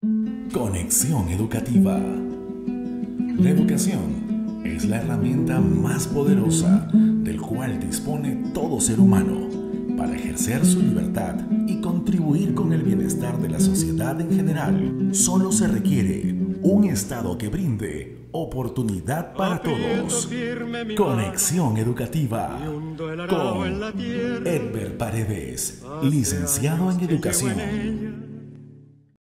Conexión educativa. La educación es la herramienta más poderosa del cual dispone todo ser humano para ejercer su libertad y contribuir con el bienestar de la sociedad en general. Solo se requiere un Estado que brinde oportunidad para todos. Conexión educativa con Edber Paredes, licenciado en educación